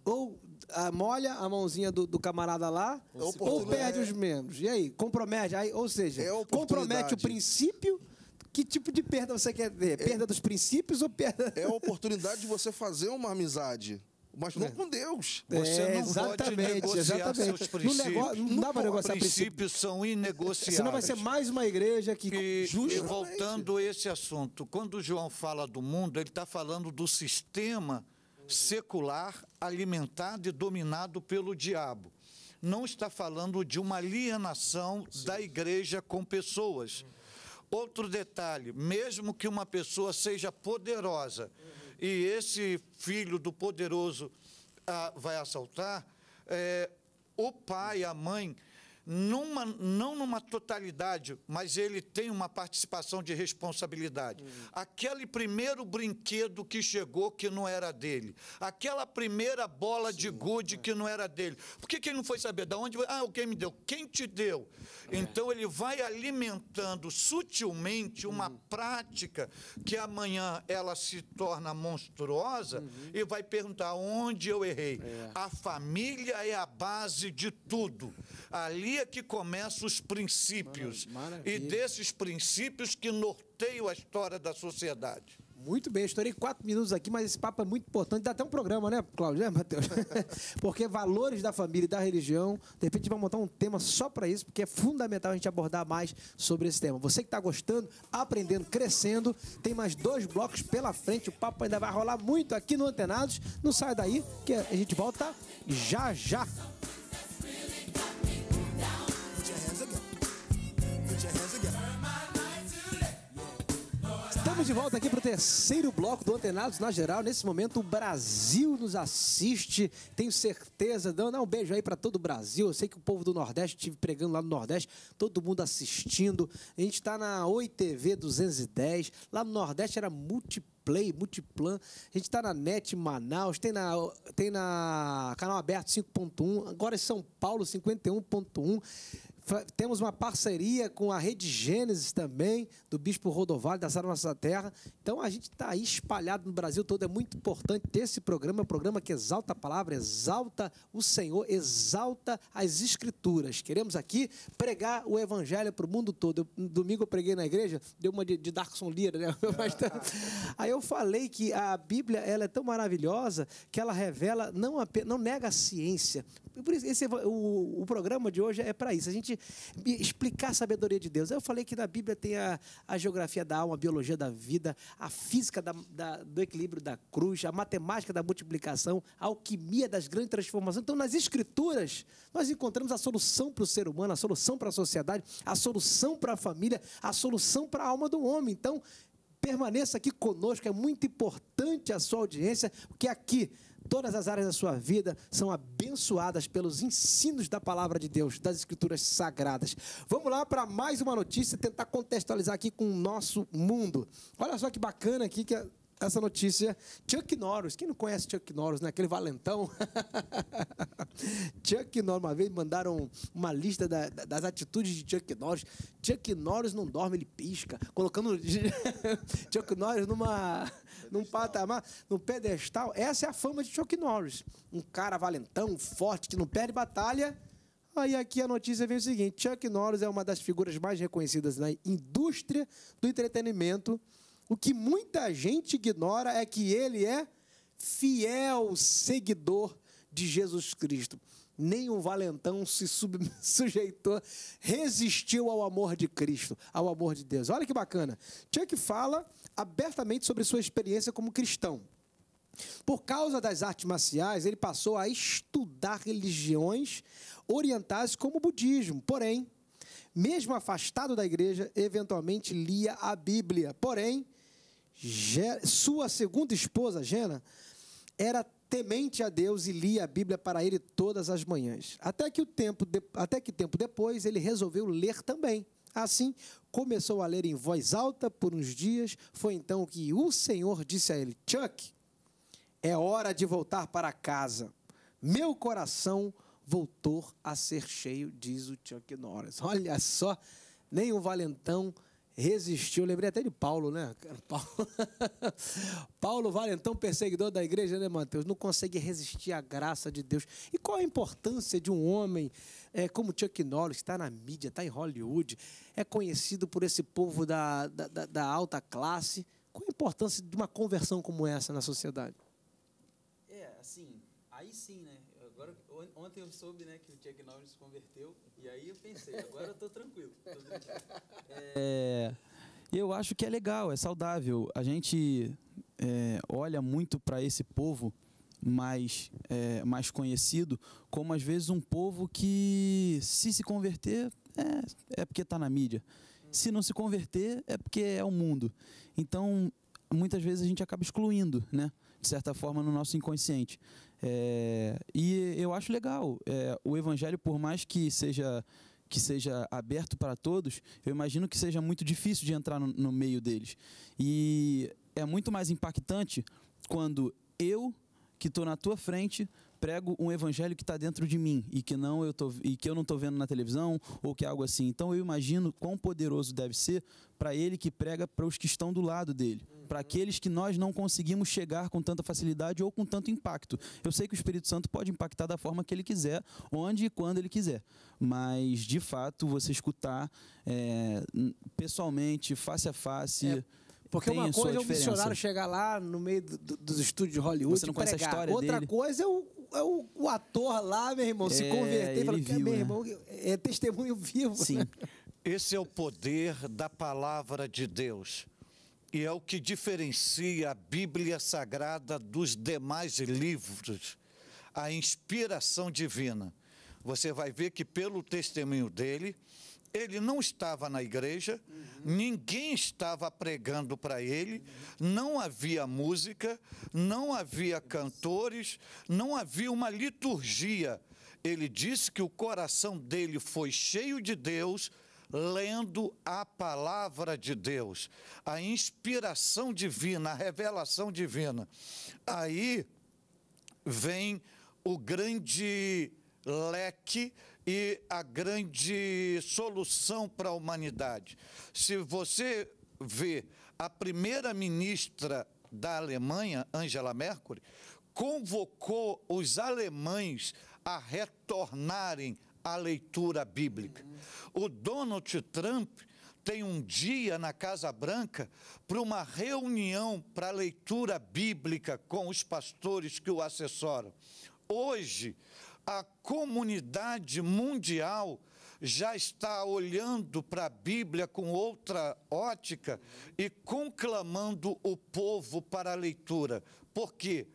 Ou ah, molha a mãozinha do, do camarada lá, É ou perde os membros. E aí? Compromete. Aí, ou seja, É compromete o princípio. Que tipo de perda você quer ter? Perda dos princípios ou perda. É a oportunidade de você fazer uma amizade, mas não com Deus. Você É, não pode negociar exatamente. seus No princípios. negócio- não dá Os negociar princípio. princípios são inegociáveis. Senão vai ser mais uma igreja que. E, e voltando a esse assunto, quando o João fala do mundo, ele está falando do sistema secular alimentado e dominado pelo diabo. Não está falando de uma alienação da igreja com pessoas. Outro detalhe: mesmo que uma pessoa seja poderosa e esse filho do poderoso ah, vai assaltar, é, o pai, a mãe, numa, não numa totalidade, mas ele tem uma participação de responsabilidade. Aquele primeiro brinquedo que chegou que não era dele, aquela primeira bola de gude que não era dele. Por que, que ele não foi saber? Da onde? Ah, alguém me deu. Quem te deu? Então ele vai alimentando sutilmente uma prática que amanhã ela se torna monstruosa e vai perguntar onde eu errei. A família é a base de tudo. Ali é que começam os princípios. Maravilha. E desses princípios que norteiam a história da sociedade. Muito bem, eu estourei quatro minutos aqui, mas esse papo é muito importante. Dá até um programa, né, Cláudio? É, Matheus? porque valores da família e da religião, de repente vamos montar um tema só para isso, porque é fundamental a gente abordar mais sobre esse tema. Você que está gostando, aprendendo, crescendo, tem mais dois blocos pela frente, o papo ainda vai rolar muito aqui no Antenados. Não sai daí, que a gente volta já já. Estamos de volta aqui para o terceiro bloco do Antenados na geral. Nesse momento, o Brasil nos assiste. Tenho certeza. Dá um beijo aí para todo o Brasil. Eu sei que o povo do Nordeste, estive pregando lá no Nordeste, todo mundo assistindo. A gente está na Oi TV 210. Lá no Nordeste era multiplay, multiplan. A gente está na NET Manaus, tem na, tem na Canal Aberto 5.1. Agora em São Paulo 51.1. temos uma parceria com a Rede Gênesis também, do Bispo Rodovalho, da Sara Nossa Terra. Então a gente está aí espalhado no Brasil todo. É muito importante ter esse programa, é um programa que exalta a palavra, exalta o Senhor, exalta as Escrituras. Queremos aqui pregar o Evangelho para o mundo todo. Eu, domingo eu preguei na igreja, deu uma de, de Darkson Lira, né? Aí eu falei que a Bíblia ela é tão maravilhosa que ela revela, não, apenas, não nega a ciência. Por isso, esse, o, o programa de hoje é para isso. A gente explicar a sabedoria de Deus. Eu falei que na Bíblia tem a, a geografia da alma, a biologia da vida, a física da, da, do equilíbrio da cruz, a matemática da multiplicação, a alquimia das grandes transformações. Então, nas Escrituras, nós encontramos a solução para o ser humano, a solução para a sociedade, a solução para a família, a solução para a alma do homem. Então, permaneça aqui conosco, é muito importante a sua audiência, porque aqui Todas as áreas da sua vida são abençoadas pelos ensinos da palavra de Deus, das escrituras sagradas. Vamos lá para mais uma notícia, tentar contextualizar aqui com o nosso mundo. Olha só que bacana aqui que essa notícia. Chuck Norris, quem não conhece Chuck Norris, né? Aquele valentão. Chuck Norris, uma vez mandaram uma lista da, das atitudes de Chuck Norris. Chuck Norris não dorme, ele pisca. Colocando Chuck Norris numa, num patamar, num pedestal. Essa é a fama de Chuck Norris. Um cara valentão, forte, que não perde batalha. Aí aqui a notícia vem o seguinte: Chuck Norris é uma das figuras mais reconhecidas na indústria do entretenimento o que muita gente ignora é que ele é fiel seguidor de Jesus Cristo. Nem um valentão se sujeitou, resistiu ao amor de Cristo, ao amor de Deus. Olha que bacana. Chuck fala abertamente sobre sua experiência como cristão. Por causa das artes marciais, ele passou a estudar religiões orientais como o budismo. Porém, mesmo afastado da igreja, eventualmente lia a Bíblia. Porém, sua segunda esposa, Jena, era temente a Deus e lia a Bíblia para ele todas as manhãs. Até que o tempo, de, até que tempo depois ele resolveu ler também. Assim, começou a ler em voz alta por uns dias. Foi então que o Senhor disse a ele: Chuck, é hora de voltar para casa. Meu coração voltou a ser cheio, diz o Chuck Norris. Olha só, nem um valentão resistiu. lembrei até de Paulo, né? Paulo, Paulo Valentão, perseguidor da igreja, né, Mateus? Não consegue resistir à graça de Deus. E qual a importância de um homem é, como Chuck Norris, que está na mídia, está em Hollywood, é conhecido por esse povo da, da, da alta classe? Qual a importância de uma conversão como essa na sociedade? É, assim, aí sim, né? Agora, ontem eu soube né, que o Chuck Norris se converteu, e aí eu pensei, agora eu. Tô tranquilo. É, eu acho que é legal, é saudável. A gente é, olha muito para esse povo mais, é, mais conhecido como, às vezes, um povo que, se se converter, é, é porque está na mídia. Se não se converter, é porque é o mundo. Então, muitas vezes a gente acaba excluindo, né? De certa forma, no nosso inconsciente. É, e eu acho legal. É, o evangelho, por mais que seja que seja aberto para todos, eu imagino que seja muito difícil de entrar no, no meio deles. E é muito mais impactante quando eu, que estou na tua frente, prego um evangelho que está dentro de mim e que não eu tô, e que eu não estou vendo na televisão ou que é algo assim. Então eu imagino quão poderoso deve ser para ele que prega para os que estão do lado dele para aqueles que nós não conseguimos chegar com tanta facilidade ou com tanto impacto. Eu sei que o Espírito Santo pode impactar da forma que ele quiser, onde e quando ele quiser, mas de fato você escutar é, pessoalmente, face a face. É. Porque uma coisa é o missionário chegar lá no meio do, do, dos estúdios de Hollywood Você não conhece pregar. a história Outra dele. coisa é o, é o, o, ator lá, meu irmão, se É, converter e falar que é viu, meu né? irmão, é testemunho vivo. Sim. Esse é o poder da palavra de Deus. E é o que diferencia a Bíblia Sagrada dos demais livros, a inspiração divina. Você vai ver que, pelo testemunho dele, ele não estava na igreja, ninguém estava pregando para ele, não havia música, não havia cantores, não havia uma liturgia. Ele disse que o coração dele foi cheio de Deus, lendo a palavra de Deus, a inspiração divina, a revelação divina. Aí vem o grande leque e a grande solução para a humanidade. Se você vê a primeira ministra da Alemanha, Angela Merkel, convocou os alemães a retornarem à leitura bíblica. O Donald Trump tem um dia na Casa Branca para uma reunião para leitura bíblica com os pastores que o assessoram. Hoje, a comunidade mundial já está olhando para a Bíblia com outra ótica e conclamando o povo para a leitura. Por quê?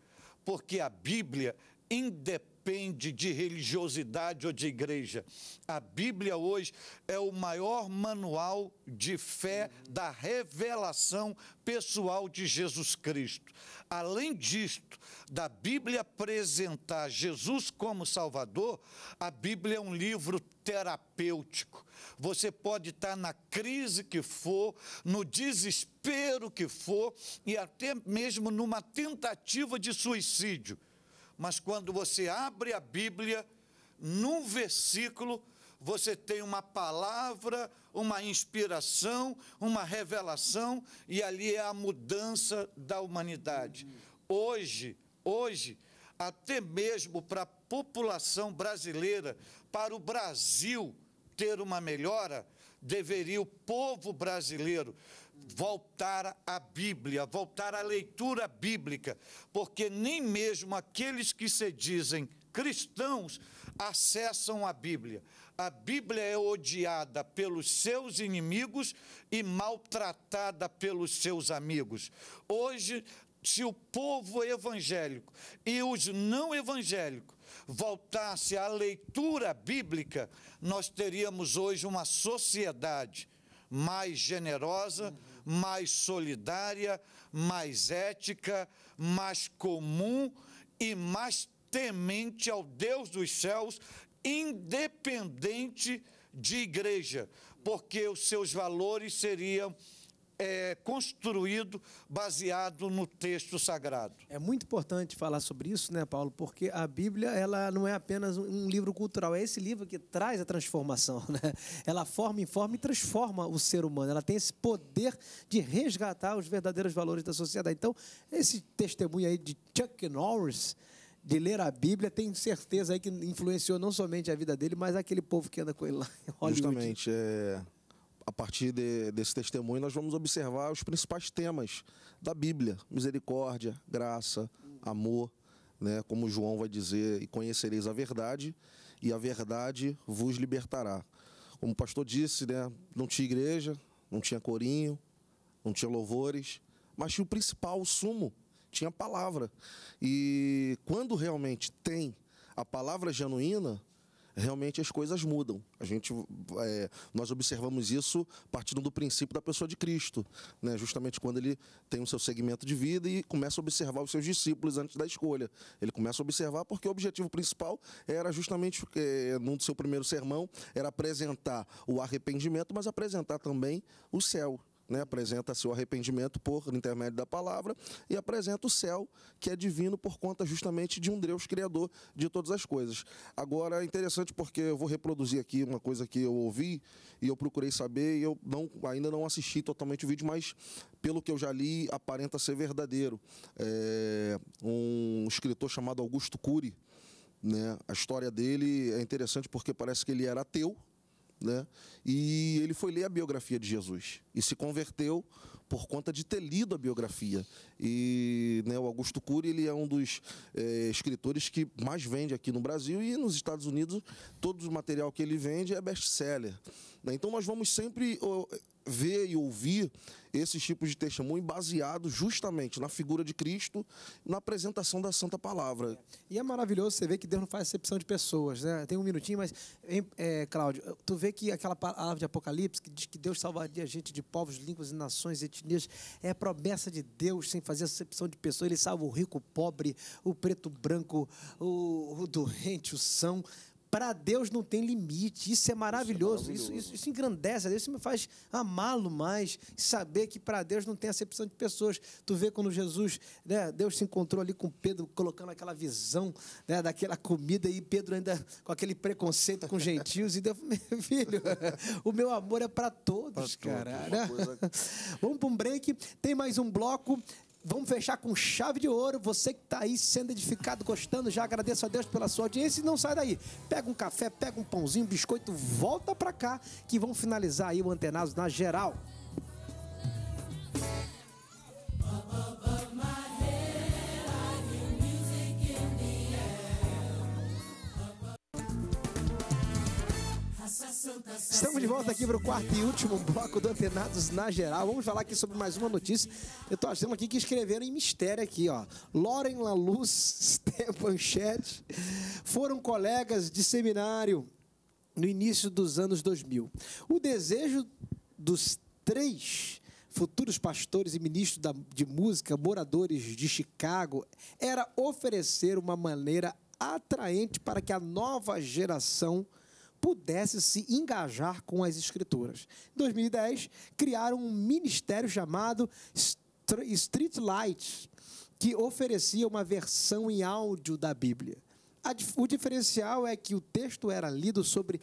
Porque a Bíblia independe depende de religiosidade ou de igreja. A Bíblia hoje é o maior manual de fé da revelação pessoal de Jesus Cristo. Além disto, da Bíblia apresentar Jesus como Salvador, a Bíblia é um livro terapêutico. Você pode estar na crise que for, no desespero que for e até mesmo numa tentativa de suicídio mas quando você abre a Bíblia, num versículo, você tem uma palavra, uma inspiração, uma revelação, e ali é a mudança da humanidade. Hoje, hoje, até mesmo para a população brasileira, para o Brasil ter uma melhora, deveria o povo brasileiro voltar à Bíblia, voltar à leitura bíblica, porque nem mesmo aqueles que se dizem cristãos acessam a Bíblia. A Bíblia é odiada pelos seus inimigos e maltratada pelos seus amigos. Hoje, se o povo evangélico e os não evangélicos voltasse à leitura bíblica, nós teríamos hoje uma sociedade mais generosa, mais solidária, mais ética, mais comum e mais temente ao Deus dos céus, independente de igreja, porque os seus valores seriam é, construído baseado no texto sagrado. É muito importante falar sobre isso, né, Paulo? Porque a Bíblia ela não é apenas um livro cultural, é esse livro que traz a transformação, né? Ela forma, informa e transforma o ser humano. Ela tem esse poder de resgatar os verdadeiros valores da sociedade. Então, esse testemunho aí de Chuck Norris de ler a Bíblia, tenho certeza aí que influenciou não somente a vida dele, mas aquele povo que anda com ele lá. Justamente, é a partir de, desse testemunho, nós vamos observar os principais temas da Bíblia: misericórdia, graça, amor, né? como João vai dizer, e conhecereis a verdade, e a verdade vos libertará. Como o pastor disse, né? não tinha igreja, não tinha corinho, não tinha louvores, mas tinha o principal, o sumo, tinha a palavra. E quando realmente tem a palavra genuína, realmente as coisas mudam. A gente, é, nós observamos isso partindo do princípio da pessoa de Cristo, né? justamente quando ele tem o seu segmento de vida e começa a observar os seus discípulos antes da escolha. Ele começa a observar porque o objetivo principal era justamente, é, num do seu primeiro sermão, era apresentar o arrependimento, mas apresentar também o céu né, apresenta seu arrependimento por intermédio da palavra e apresenta o céu, que é divino por conta justamente de um Deus criador de todas as coisas. Agora é interessante porque eu vou reproduzir aqui uma coisa que eu ouvi e eu procurei saber e eu não, ainda não assisti totalmente o vídeo, mas pelo que eu já li, aparenta ser verdadeiro. É, um escritor chamado Augusto Cury, né, a história dele é interessante porque parece que ele era ateu, né? E ele foi ler a biografia de Jesus e se converteu por conta de ter lido a biografia. E né, o Augusto Cury ele é um dos é, escritores que mais vende aqui no Brasil e nos Estados Unidos todo o material que ele vende é best-seller. Né? Então nós vamos sempre ver e ouvir esses tipos de testemunho baseado justamente na figura de Cristo, na apresentação da Santa Palavra. E é maravilhoso você ver que Deus não faz exceção de pessoas, né? Tem um minutinho, mas, é, Cláudio, tu vê que aquela palavra de Apocalipse que diz que Deus salvaria a gente de povos, línguas, nações, etnias, é promessa de Deus sem fazer exceção de pessoas. Ele salva o rico, o pobre, o preto, o branco, o, o doente, o são Para Deus não tem limite. Isso é maravilhoso. Isso, isso, isso engrandece a Deus. Isso me faz amá-lo mais. Saber que para Deus não tem acepção de pessoas. Tu vê quando Jesus, né, Deus se encontrou ali com Pedro, colocando aquela visão né, daquela comida, e Pedro ainda com aquele preconceito com gentios. E Deus, meu filho, o meu amor é para todos, pra cara. Todos. Né? Vamos para um break. Tem mais um bloco. Vamos fechar com chave de ouro. Você que está aí sendo edificado, gostando, já agradeço a Deus pela sua audiência e não sai daí. Pega um café, pega um pãozinho, um biscoito, volta para cá que vamos finalizar aí o Antenados na geral. Estamos de volta aqui para o quarto e último bloco do Antenados na Geral. Vamos falar aqui sobre mais uma notícia. Eu estou achando aqui que escreveram em mistério aqui, ó. Lauren Laluz, Stepan Chet foram colegas de seminário no início dos anos 2000. O desejo dos três futuros pastores e ministros de música, moradores de Chicago, era oferecer uma maneira atraente para que a nova geração pudesse se engajar com as escrituras. Em 2010, criaram um ministério chamado Street Lights, que oferecia uma versão em áudio da Bíblia. O diferencial é que o texto era lido sobre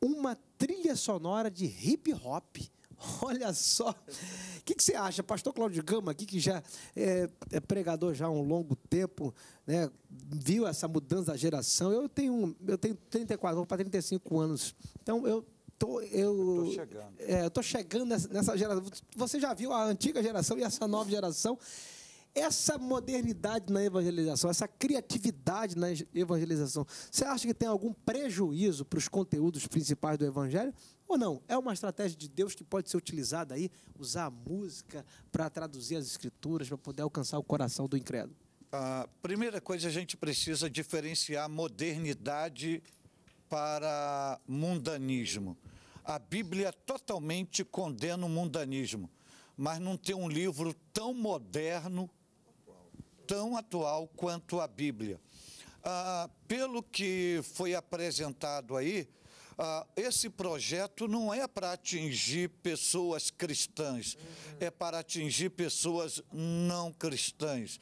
uma trilha sonora de hip hop Olha só. O que, que, você acha? Pastor Cláudio Gama, aqui que já é, é, pregador já há um longo tempo, né, viu essa mudança da geração. Eu tenho, eu tenho 34, vou para 35 anos. Então, eu tô, eu tô chegando. É, eu tô chegando nessa, nessa geração. Você já viu a antiga geração e essa nova geração essa modernidade na evangelização, essa criatividade na evangelização, você acha que tem algum prejuízo para os conteúdos principais do evangelho? Ou não? É uma estratégia de Deus que pode ser utilizada aí, usar a música para traduzir as escrituras, para poder alcançar o coração do incrédulo? A primeira coisa, a gente precisa diferenciar modernidade para mundanismo. A Bíblia totalmente condena o mundanismo, mas não tem um livro tão moderno tão atual quanto a Bíblia. Ah, pelo que foi apresentado aí, ah, esse projeto não é para atingir pessoas cristãs, uhum. é para atingir pessoas não cristãs.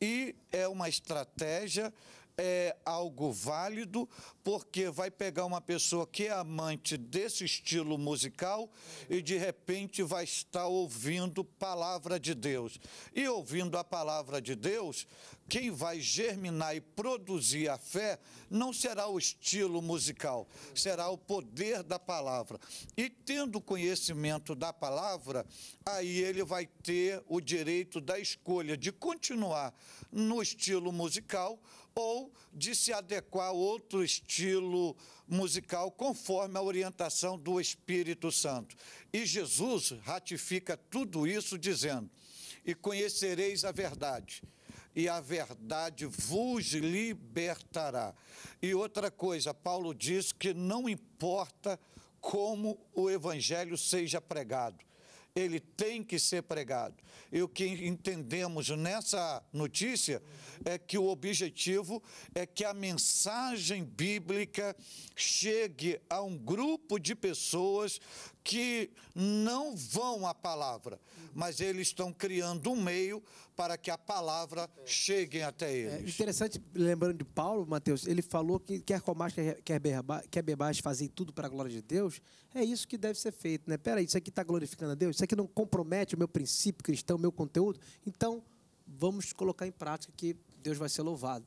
E é uma estratégia é algo válido, porque vai pegar uma pessoa que é amante desse estilo musical e de repente vai estar ouvindo palavra de Deus. E ouvindo a palavra de Deus, quem vai germinar e produzir a fé não será o estilo musical, será o poder da palavra. E tendo conhecimento da palavra, aí ele vai ter o direito da escolha de continuar no estilo musical ou de se adequar a outro estilo musical conforme a orientação do Espírito Santo. E Jesus ratifica tudo isso dizendo: E conhecereis a verdade, e a verdade vos libertará. E outra coisa, Paulo diz que não importa como o evangelho seja pregado, ele tem que ser pregado. E o que entendemos nessa notícia é que o objetivo é que a mensagem bíblica chegue a um grupo de pessoas que não vão à palavra, mas eles estão criando um meio para que a palavra chegue até é eles. É interessante, lembrando de Paulo, Mateus, ele falou que quer comais, quer, quer, quer bebais, fazer tudo para a glória de Deus. É isso que deve ser feito, né? Peraí, isso aqui está glorificando a Deus? Isso aqui não compromete o meu princípio cristão, o meu conteúdo? Então, vamos colocar em prática que Deus vai ser louvado.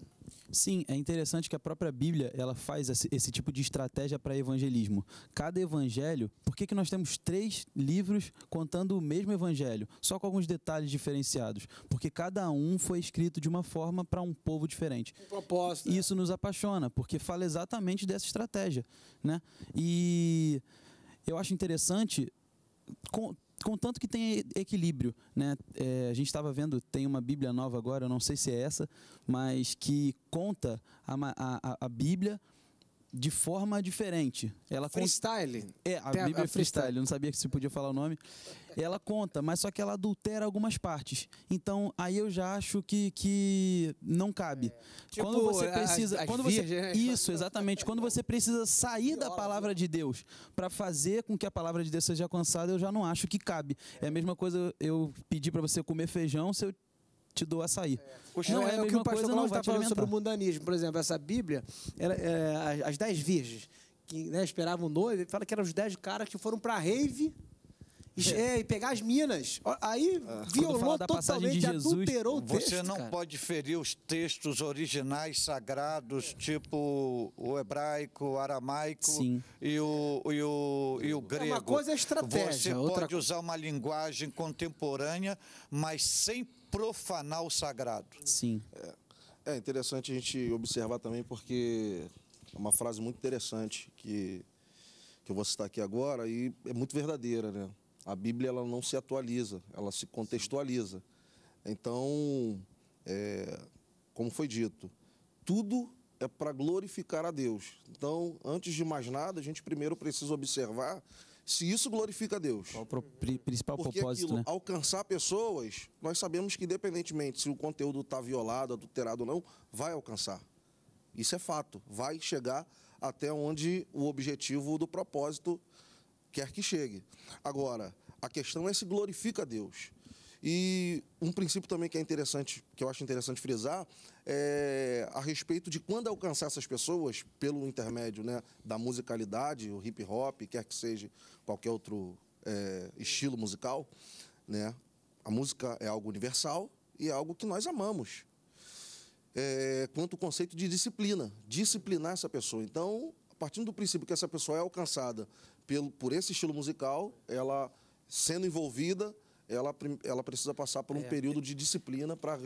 Sim, é interessante que a própria Bíblia ela faz esse, esse tipo de estratégia para evangelismo. Cada evangelho, por que, que nós temos três livros contando o mesmo evangelho, só com alguns detalhes diferenciados? Porque cada um foi escrito de uma forma para um povo diferente. Um propósito. E isso nos apaixona, porque fala exatamente dessa estratégia, né? E eu acho interessante contanto que tenha equilíbrio, né? É, a gente estava vendo, tem uma Bíblia nova agora, eu não sei se é essa, mas que conta a, a, a Bíblia de forma diferente. Ela conta- Freestyle. é, a Tem Bíblia é freestyle, eu não sabia que se podia falar o nome. Ela conta, mas só que ela adultera algumas partes. Então, aí eu já acho que, que não cabe. quando Tipo, você as- precisa, as quando você virgens, né? Isso, exatamente. Quando você precisa sair da palavra de Deus para fazer com que a palavra de Deus seja alcançada, eu já não acho que cabe. É a mesma coisa eu pedir para você comer feijão se eu te dou açaí. Não, Não é, a o que o pastor Cláudio está falando sobre o mundanismo. Por exemplo, essa Bíblia, era, é, as- dez virgens que né, esperavam noivo, ele fala que eram os dez caras que foram pra rave e, é, e pegar as minas. Aí violou passagem de totalmente, Jesus, adulterou o texto, Você não cara. pode ferir os textos originais sagrados, tipo o hebraico, o aramaico Sim. E, o, e, o, e o grego. coisa é estratégia, Você outra pode usar uma linguagem contemporânea, mas sem profanar o sagrado. Sim. É interessante a gente observar também porque é uma frase muito interessante que, que eu vou citar aqui agora e é muito verdadeira, né? A Bíblia ela não se atualiza, ela se contextualiza. Então, é, como foi dito, tudo é para glorificar a Deus. Então, antes de mais nada, a gente primeiro precisa observar se isso glorifica a Deus. Qual o principal Porque propósito, aquilo, né? alcançar pessoas, nós sabemos que independentemente se o conteúdo está violado, adulterado ou não, vai alcançar. Isso é fato. Vai chegar até onde o objetivo do propósito quer que chegue. Agora, a questão é se glorifica a Deus. E um princípio também que é interessante, que eu acho interessante frisar, é a respeito de quando alcançar essas pessoas pelo intermédio né, da musicalidade, o hip hop, quer que seja qualquer outro é, estilo musical, né? A música é algo universal e é algo que nós amamos. É, quanto o conceito de disciplina, disciplinar essa pessoa. Então, a partir do princípio que essa pessoa é alcançada pelo, por esse estilo musical, ela sendo envolvida, ela, ela precisa passar por um período de disciplina para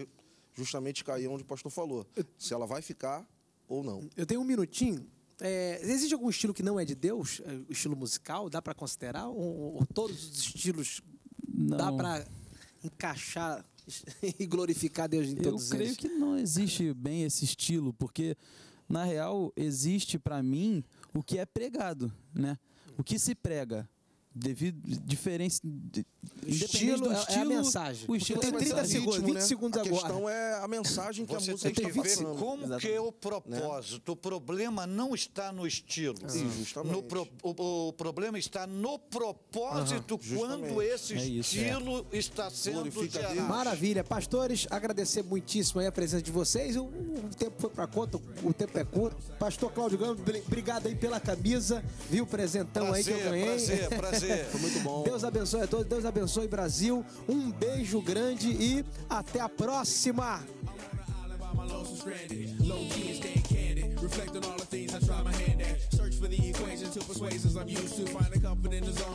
justamente cair onde o pastor falou. Se ela vai ficar ou não. Eu tenho um minutinho. É, existe algum estilo que não é de Deus? É, O estilo musical? Dá para considerar? Ou, ou todos os estilos dá Não. para encaixar e glorificar Deus em Eu todos creio eles? que não existe bem esse estilo, porque na real existe para mim o que é pregado, né? O que se prega devido diferença de- Estilo do é- é a estilo, mensagem. o estilo Tem é a 30 mensagem. segundos, 20 né? segundos a agora. questão é a mensagem que Você a música tem está que ver como Exatamente. que é o propósito. O problema não está no estilo. Sim, justamente. No pro- o, o problema está no propósito quando justamente. esse É isso, estilo está sendo a gerado. Maravilha. Pastores, agradecer muitíssimo aí a presença de vocês. O, o tempo foi para conta, o tempo é curto. Pastor Cláudio Gama, bri- obrigado aí pela camisa, viu? Presentão aí que eu Prazer, ganhei. prazer, prazer. Foi muito bom. Deus abençoe a todos, Deus abençoe Brasil. Um beijo grande e até a próxima. by my lonesome stranded. Low key and staying candid. Reflect on all the things I try my hand at. Search for the equations to persuasions I'm used to. Find a comfort in the zone.